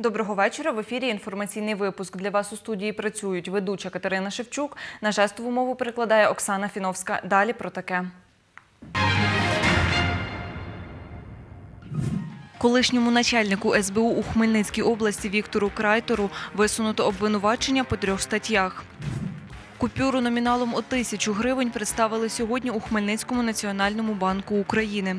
Доброго вечора. В ефірі інформаційний випуск. Для вас у студії працюють ведуча Катерина Шевчук. На жестову мову перекладає Оксана Фіновська. Далі про таке. Колишньому начальнику СБУ у Хмельницькій області Віктору Крайтору висунуто обвинувачення по трьох статтях. Купюру номіналом у тисячу гривень представили сьогодні у Хмельницькому національному банку України.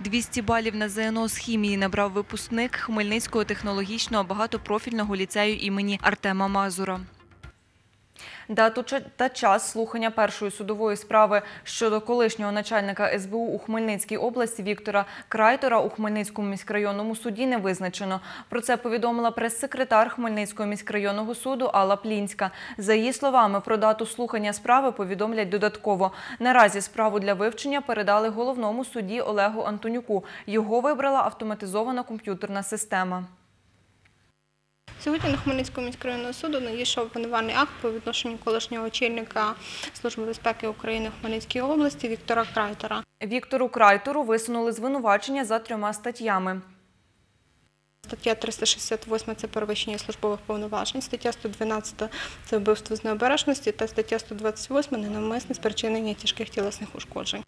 200 балів на ЗНО з хімії набрав випускник Хмельницького технологічного багатопрофільного ліцею імені Артема Мазура. Дату та час слухання першої судової справи щодо колишнього начальника СБУ у Хмельницькій області Віктора Крайтора у Хмельницькому міськрайонному суді не визначено. Про це повідомила прес-секретар Хмельницького міськрайонного суду Алла Плінська. За її словами, про дату слухання справи повідомлять додатково. Наразі справу для вивчення передали головному судді Олегу Антонюку. Його вибрала автоматизована комп'ютерна система. Сьогодні на Хмельницькому міськрайонного суду надійшов обвинувальний акт по відношенню колишнього очільника Служби безпеки України в Хмельницькій області Віктора Крайтера. Віктору Крайтору висунули звинувачення за трьома статтями. Стаття 368 – це перевищення службових повноважень, стаття 112 – це вбивство з необережності та стаття 128 – ненавмисне спричинення тяжких тілесних ушкоджень.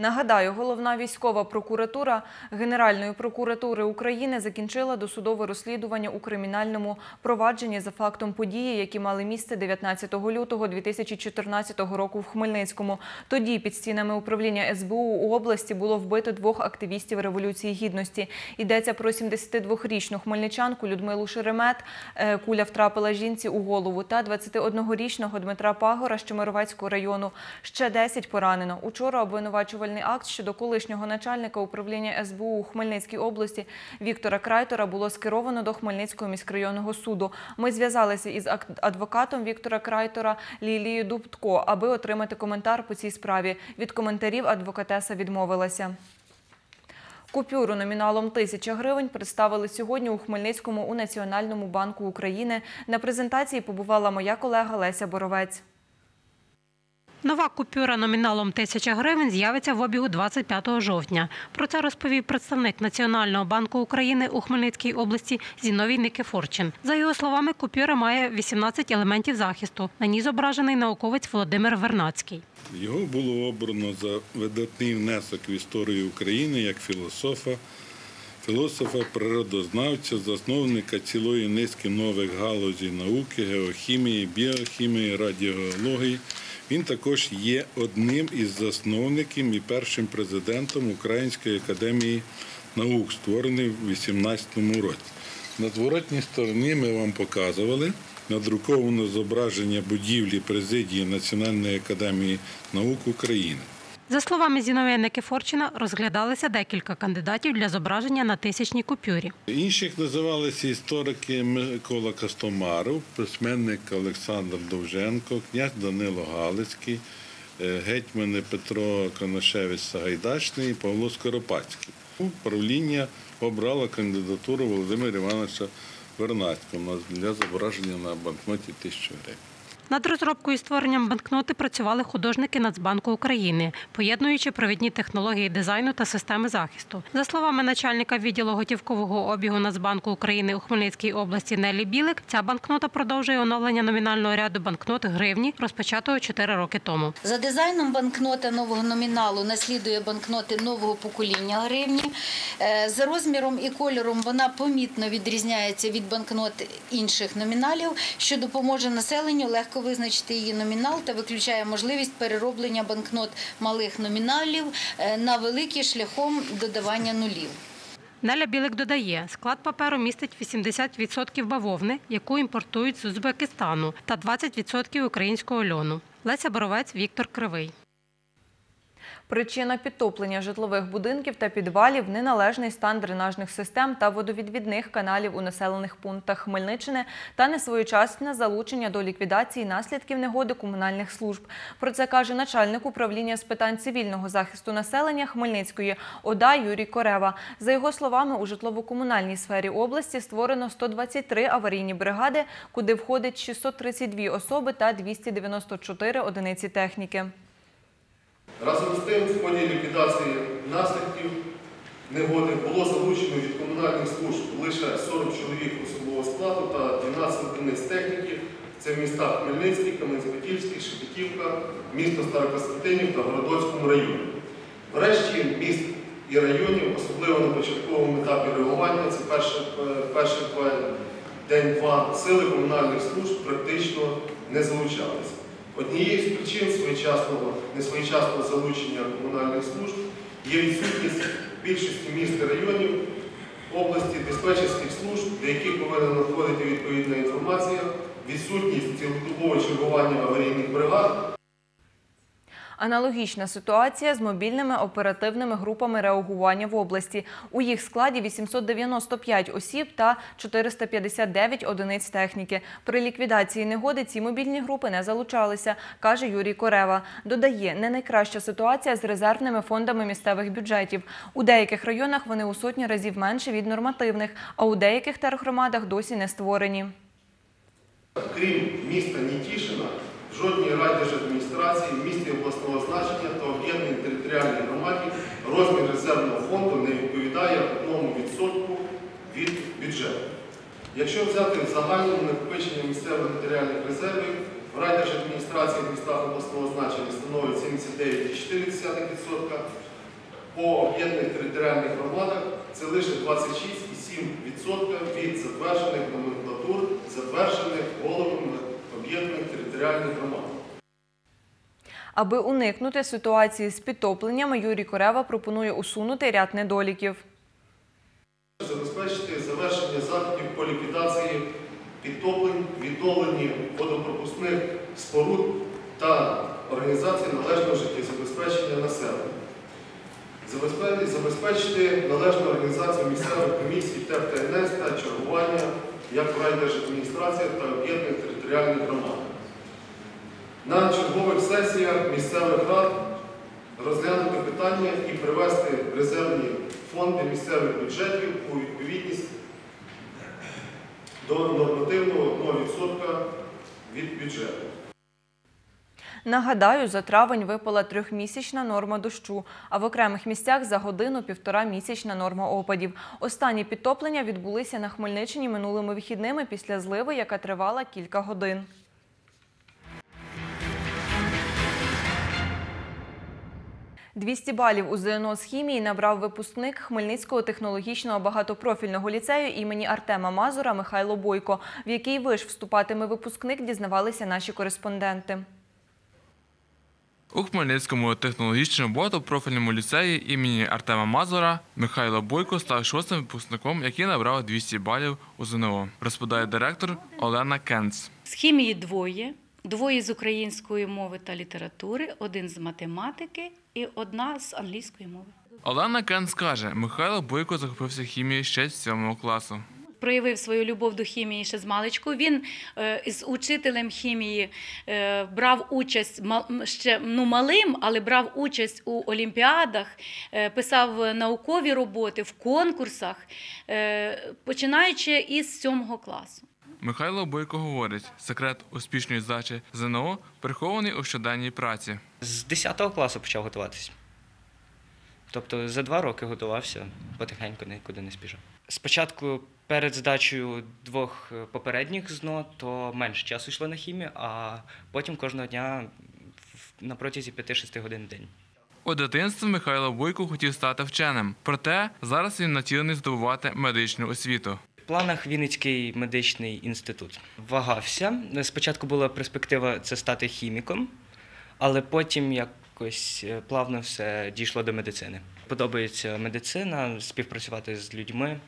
Нагадаю, головна військова прокуратура Генеральної прокуратури України закінчила досудове розслідування у кримінальному провадженні за фактом події, які мали місце 19 лютого 2014 року в Хмельницькому. Тоді під стінами управління СБУ у області було вбито двох активістів Революції Гідності. Йдеться про 72-річну хмельничанку Людмилу Шеремет. Е, Куля втрапила жінці у голову та 21-річного Дмитра Пагора з Чемеровецького району. Ще 10 поранено. Учора обвинувачувальний акт щодо колишнього начальника управління СБУ у Хмельницькій області Віктора Крайтора було скеровано до Хмельницького міськрайонного суду. Ми зв'язалися із адвокатом Віктора Крайтора Лілією Дубтко, аби отримати коментар по цій справі. Від коментарів адвокатеса відмовилася. Купюру номіналом тисяча гривень представили сьогодні у Хмельницькому у Національному банку України. На презентації побувала моя колега Леся Боровець. Нова купюра номіналом 1000 гривень з'явиться в обігу 25 жовтня. Про це розповів представник Національного банку України у Хмельницькій області Зіновій Никифорчин. За його словами, купюра має 18 елементів захисту. На ній зображений науковець Володимир Вернацький. Його було обрано за видатний внесок в історію України як філософа, філософа, природознавця, засновника цілої низки нових галузей науки, геохімії, біохімії, радіології. Він також є одним із засновників і першим президентом Української академії наук, створений в 2018 році. На зворотній стороні ми вам показували надруковане зображення будівлі президії Національної академії наук України. За словами Зіновія Никифорчина, розглядалися декілька кандидатів для зображення на тисячній купюрі. Інших називалися історики Микола Костомаров, письменник Олександр Довженко, князь Данило Галицький, е, гетьмани Петро Коношевич Сагайдачний і Павло Скоропадський. Правління обрало кандидатуру Володимира Івановича Вернацького для зображення на банкноті 1000 гривень. Над розробкою і створенням банкноти працювали художники Нацбанку України, поєднуючи провідні технології дизайну та системи захисту. За словами начальника відділу готівкового обігу Нацбанку України у Хмельницькій області Нелі Білик, ця банкнота продовжує оновлення номінального ряду банкнот гривні, розпочатого 4 роки тому. За дизайном банкнота нового номіналу наслідує банкноти нового покоління гривні. Е, За розміром і кольором вона помітно відрізняється від банкнот інших номіналів, що допоможе населенню легко визначити її номінал та виключає можливість перероблення банкнот малих номіналів е, на великі шляхом додавання нулів. Неля Білик додає, склад паперу містить 80% бавовни, яку імпортують з Узбекистану, та 20% українського льону. Леся Боровець, Віктор Кривий. Причина підтоплення житлових будинків та підвалів – неналежний стан дренажних систем та водовідвідних каналів у населених пунктах Хмельниччини та несвоєчасне залучення до ліквідації наслідків негоди комунальних служб. Про це каже начальник управління з питань цивільного захисту населення Хмельницької ОДА Юрій Корева. За його словами, у житлово-комунальній сфері області створено 123 аварійні бригади, куди входить 632 особи та 294 одиниці техніки. Разом з тим, в ході ліквідації наслідків негоди було залучено від комунальних служб лише 40 чоловік особового складу та 12 одиниць техніки. Це в містах Хмельницький, Кам'янець-Подільський, Шепетівка, місто Старокостянтинів та Городоцькому районі. Врешті міст і районів, особливо на початковому етапі реагування, це перший, перший день-два, сили комунальних служб практично не залучалися. Однією з причин своєчасного, несвоєчасного залучення комунальних служб є відсутність більшості міст і районів області диспетчерських служб, до яких повинна надходити відповідна інформація, відсутність цілодобового чергування аварійних бригад Аналогічна ситуація з мобільними оперативними групами реагування в області. У їх складі 895 осіб та 459 одиниць техніки. При ліквідації негоди ці мобільні групи не залучалися, каже Юрій Корева. Додає, не найкраща ситуація з резервними фондами місцевих бюджетів. У деяких районах вони у сотні разів менше від нормативних, а у деяких тергромадах досі не створені. Крім міста Нітішина, жодній райдержадміністрації в місті обласного значення та об'єднаній територіальній громаді розмір резервного фонду не відповідає 1% від бюджету. Якщо взяти в загальному накопичення місцевих матеріальних резервів, в райдержадміністрації в містах обласного значення становить 79,4%, по об'єднаних територіальних громадах це лише 26,7% від затверджених номенклатур, затверджених головами об'єднаних територіальних громад. Аби уникнути ситуації з підтопленнями, Юрій Корева пропонує усунути ряд недоліків. Забезпечити завершення заходів по ліквідації підтоплень, відновленні водопропускних споруд та організації належного життєзабезпечення населення. Забезпечити належну організацію місцевих комісій ТЕП та НС та чергування як в райдержадміністраціях та об'єднаних територіальних громад. На чергових сесіях місцевих рад розглянути питання і привести резервні фонди місцевих бюджетів у відповідність до нормативного 1% від бюджету. Нагадаю, за травень випала трьохмісячна норма дощу, а в окремих місцях за годину півтора місячна норма опадів. Останні підтоплення відбулися на Хмельниччині минулими вихідними після зливи, яка тривала кілька годин. – 200 балів у ЗНО з хімії набрав випускник Хмельницького технологічного багатопрофільного ліцею імені Артема Мазура Михайло Бойко. В який виш вступатиме випускник, дізнавалися наші кореспонденти. У Хмельницькому технологічному багатопрофільному ліцеї імені Артема Мазура Михайло Бойко став шостим випускником, який набрав 200 балів у ЗНО, розповідає директор Олена Кенц. З хімії двоє, двоє з української мови та літератури, один з математики і одна з англійської мови. Олена Кенц каже, Михайло Бойко захопився хімією ще з 7 класу. Проявив свою любов до хімії ще з маличку. Він е, з учителем хімії е, брав участь ще ну, малим, але брав участь у олімпіадах, е, писав наукові роботи в конкурсах, починаючи із сьомого класу. Михайло Бойко говорить, секрет успішної здачі ЗНО прихований у щоденній праці. З 10 класу почав готуватись. Тобто за два роки готувався, потихеньку нікуди не спішав. Спочатку перед здачею двох е, попередніх ЗНО, то менше часу йшло на хімію, а потім кожного дня на протязі 5-6 годин в день. У дитинстві Михайло Бойко хотів стати вченим, проте зараз він націлений здобувати медичну освіту. В планах Вінницький медичний інститут. Вагався. Спочатку була перспектива це стати хіміком, але потім якось е, плавно все дійшло до медицини. Подобається медицина, співпрацювати з людьми,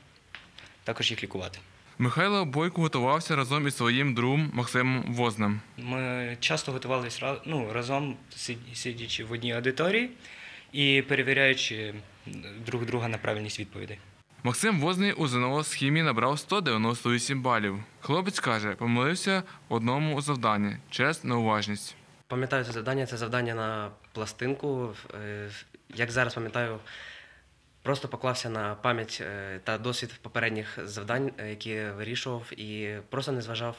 також їх лікувати. Михайло Бойко готувався разом із своїм другом Максимом Возним. Ми часто готувалися ну, разом, сидячи в одній аудиторії і перевіряючи друг друга на правильність відповідей. Максим Возний у ЗНО з хімії набрав 198 балів. Хлопець каже, помилився в одному завданні через неуважність. Пам'ятаю це завдання, це завдання на пластинку. Е, Як зараз пам'ятаю, просто поклався на пам'ять е, та досвід попередніх завдань, е, які вирішував, і просто не зважав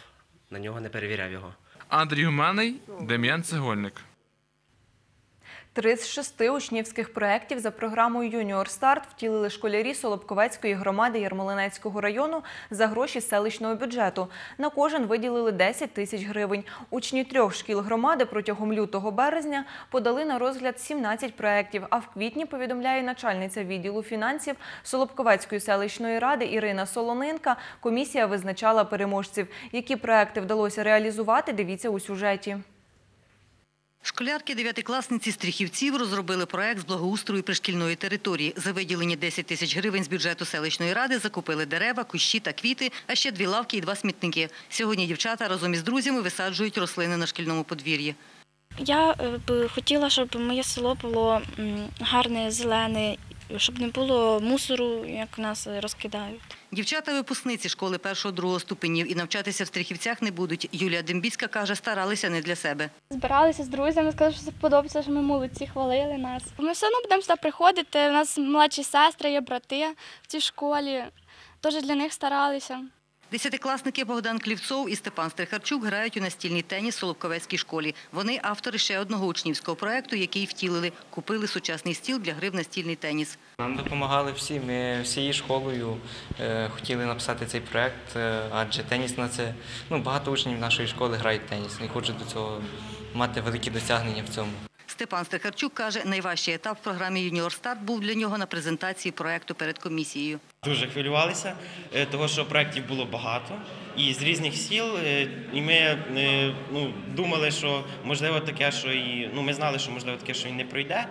на нього, не перевіряв його. Андрій Гуманий, Дем'ян Цегольник. Три з шести учнівських проєктів за програмою «Юніор Старт» втілили школярі Солобковецької громади Ярмолинецького району за гроші селищного бюджету. На кожен виділили 10 тисяч гривень. Учні трьох шкіл громади протягом лютого-березня подали на розгляд 17 проєктів, а в квітні, повідомляє начальниця відділу фінансів Солобковецької селищної ради Ірина Солоненка, комісія визначала переможців. Які проєкти вдалося реалізувати, дивіться у сюжеті. Школярки дев'ятикласниці Стріхівців розробили проект з благоустрою пришкільної території. За виділені 10 тисяч гривень з бюджету селищної ради закупили дерева, кущі та квіти, а ще дві лавки і два смітники. Сьогодні дівчата разом із друзями висаджують рослини на шкільному подвір'ї. Я е, б хотіла, щоб моє село було гарне, зелене, щоб не було мусору, як нас розкидають. Дівчата-випускниці школи першого-другого ступенів і навчатися в Стріхівцях не будуть. Юлія Дембіцька каже, старалися не для себе. Збиралися з друзями, сказали, що це подобається, що ми молодці, хвалили нас. Ми все одно будемо сюди приходити. У нас младші сестри, є брати в цій школі. Теж для них старалися. Десятикласники Богдан Клівцов і Степан Стрихарчук грають у настільний теніс в Соловковецькій школі. Вони автори ще одного учнівського проєкту, який втілили. Купили сучасний стіл для гри в настільний теніс. Нам допомагали всі. Ми всією школою е, хотіли написати цей проект, е, адже теніс на це ну багато учнів нашої школи грають теніс і хочуть до цього мати великі досягнення в цьому. Степан Стехарчук каже, найважчий етап в програмі «Юніор Старт» був для нього на презентації проєкту перед комісією. Дуже хвилювалися, тому що проєктів було багато і з різних сіл. е, І ми е, ну, думали, що можливо таке, що і ну ми знали, що можливо таке, що він не пройде,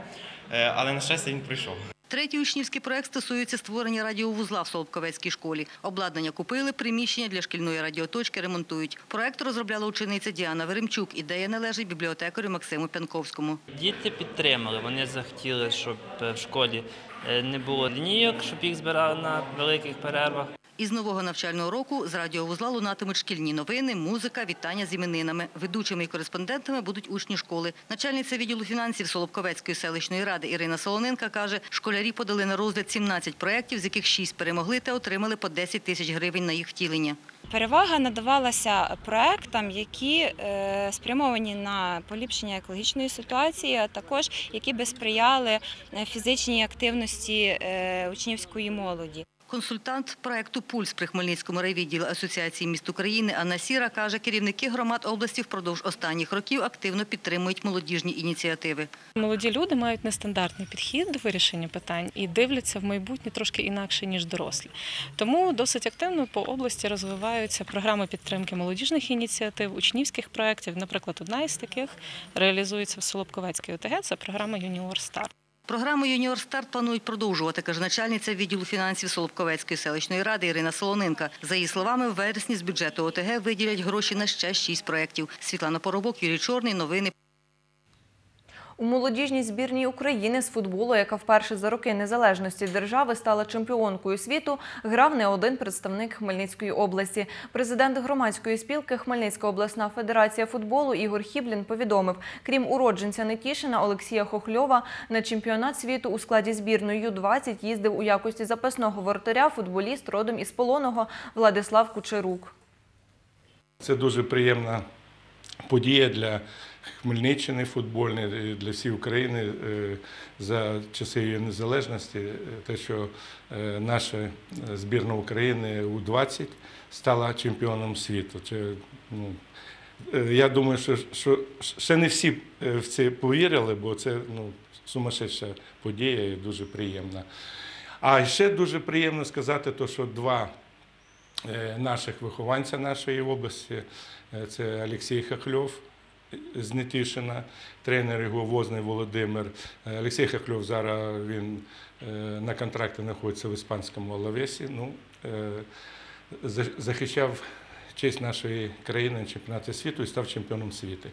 е, але на щастя він пройшов. Третій учнівський проект стосується створення радіовузла в Солобковецькій школі. Обладнання купили, приміщення для шкільної радіоточки ремонтують. Проект розробляла учениця Діана Веремчук. Ідея належить бібліотекарю Максиму Пянковському. Діти підтримали. Вони захотіли, щоб е, в школі е, не було лінійок, щоб їх збирали на великих перервах. Із нового навчального року з радіовузла лунатимуть шкільні новини, музика, вітання з іменинами. Ведучими і кореспондентами будуть учні школи. Начальниця відділу фінансів Солобковецької селищної ради Ірина Солоненка каже, школярі подали на розгляд 17 проєктів, з яких 6 перемогли та отримали по 10 тисяч гривень на їх втілення. Перевага надавалася проектам, які е, спрямовані на поліпшення екологічної ситуації, а також які би сприяли е, фізичній активності е, учнівської молоді. Консультант проекту «Пульс» при Хмельницькому райвідділі Асоціації міст України Анна Сіра каже, керівники громад області впродовж останніх років активно підтримують молодіжні ініціативи. Молоді люди мають нестандартний підхід до вирішення питань і дивляться в майбутнє трошки інакше ніж дорослі. Тому досить активно по області розвиваються програми підтримки молодіжних ініціатив, учнівських проєктів. Наприклад, одна із таких реалізується в Солобковецькій ОТГ. Це програма Юніор Старт. Програму «Юніор Старт» планують продовжувати, каже начальниця відділу фінансів Солобковецької селищної ради Ірина Солоненка. За її словами, в вересні з бюджету ОТГ виділять гроші на ще шість проєктів. Світлана Поробок, Юрій Чорний. Новини. У молодіжній збірній України з футболу, яка вперше за роки незалежності держави стала чемпіонкою світу, грав не один представник Хмельницької області. Президент громадської спілки Хмельницька обласна федерація футболу Ігор Хіблін повідомив, крім уродженця Нетішина Олексія Хохльова, на чемпіонат світу у складі збірної Ю-20 їздив у якості запасного воротаря футболіст родом із Полоного Владислав Кучерук. Це дуже приємна подія для Хмельниччини футбольної, для всієї України е, за часи її незалежності. Е, Те, що е, наша збірна України У-20 стала чемпіоном світу. Це, ну, е, я думаю, що, що ще не всі е, в це повірили, бо це ну, сумасшедша подія і дуже приємна. А ще дуже приємно сказати, то, що два е, наших вихованця нашої області. Е, Це Олексій Хахльов з Нетішина, тренер його Возний Володимир. Е, Олексій Хахльов зараз він е, на контракті знаходиться в іспанському Алавесі. Ну, е, захищав честь нашої країни на чемпіонаті світу і став чемпіоном світу.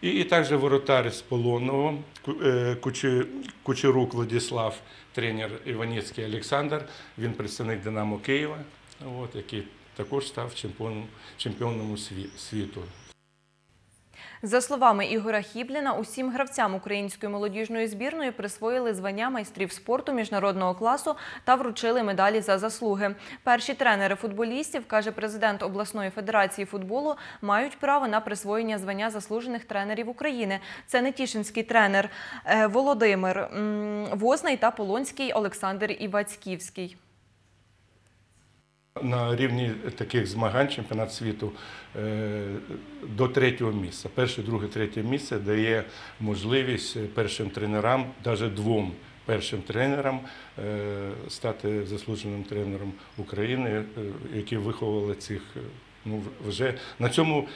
І, і також воротар з Полонного, Ку- Куче- Кучерук Владислав, тренер Іваніцький Олександр, він представник Динамо Києва, от, який також став чемпіоном, чемпіоном світу. За словами Ігора Хібліна, усім гравцям української молодіжної збірної присвоїли звання майстрів спорту міжнародного класу та вручили медалі за заслуги. Перші тренери футболістів, каже президент обласної федерації футболу, мають право на присвоєння звання заслужених тренерів України. Це Нетішинський тренер е, Володимир Возний та Полонський Олександр Івацьківський. На рівні таких змагань чемпіонат світу е, до третього місця. Перше, друге, третє місце дає можливість першим тренерам, навіть двом першим тренерам, е, стати заслуженим тренером України, е, які виховували цих. Ну, вже на цьому,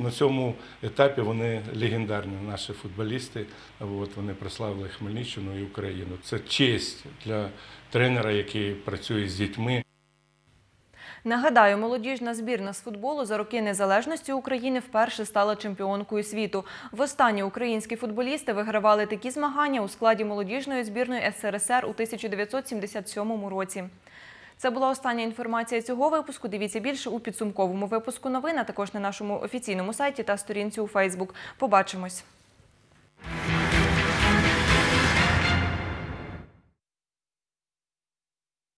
на цьому етапі вони легендарні, наші футболісти. От, вони прославили Хмельниччину і Україну. Це честь для тренера, який працює з дітьми. Нагадаю, молодіжна збірна з футболу за роки незалежності України вперше стала чемпіонкою світу. Востаннє українські футболісти вигравали такі змагання у складі молодіжної збірної СРСР у 1977 році. Це була остання інформація цього випуску. Дивіться більше у підсумковому випуску новин, а також на нашому офіційному сайті та сторінці у Фейсбук. Побачимось.